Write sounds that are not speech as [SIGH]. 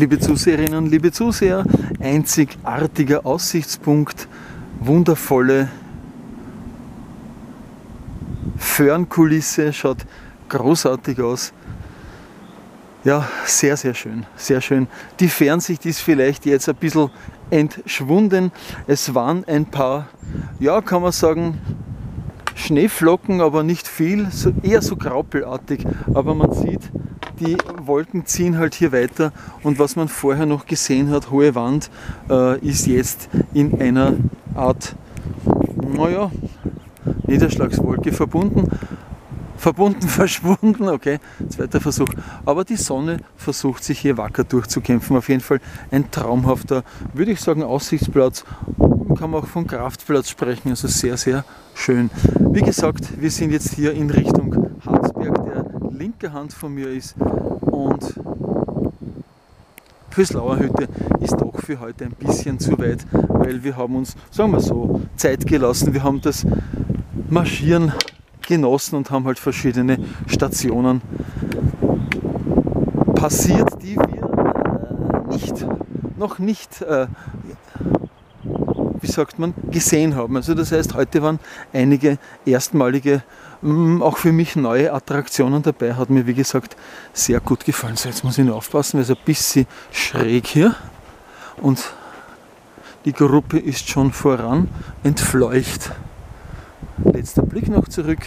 Liebe Zuseherinnen, liebe Zuseher, einzigartiger Aussichtspunkt, wundervolle Föhrenkulisse, schaut großartig aus. Ja, sehr, sehr schön, sehr schön. Die Fernsicht ist vielleicht jetzt ein bisschen entschwunden. Es waren ein paar, ja, kann man sagen, Schneeflocken, aber nicht viel, so eher so graupelartig. Aber man sieht, die Wolken ziehen halt hier weiter und was man vorher noch gesehen hat, hohe Wand, äh, ist jetzt in einer Art, naja, Niederschlagswolke verbunden. Verbunden, [LAUGHS] verschwunden, okay, zweiter Versuch. Aber die Sonne versucht sich hier wacker durchzukämpfen. Auf jeden Fall ein traumhafter, würde ich sagen, Aussichtsplatz. Kann man auch von Kraftplatz sprechen, also sehr, sehr schön. Wie gesagt, wir sind jetzt hier in Richtung linke Hand von mir ist. Und Pöslauer Hütte ist doch für heute ein bisschen zu weit, weil wir haben uns, sagen wir so, Zeit gelassen. Wir haben das Marschieren genossen und haben halt verschiedene Stationen passiert, die wir äh, nicht, noch nicht, äh, wie sagt man, gesehen haben. Also das heißt, heute waren einige erstmalige, mm, auch für mich neue Attraktionen dabei. Hat mir, wie gesagt, sehr gut gefallen. So, jetzt muss ich nur aufpassen, weil es ein bisschen schräg hier und die Gruppe ist schon voran entfleucht. Letzter Blick noch zurück.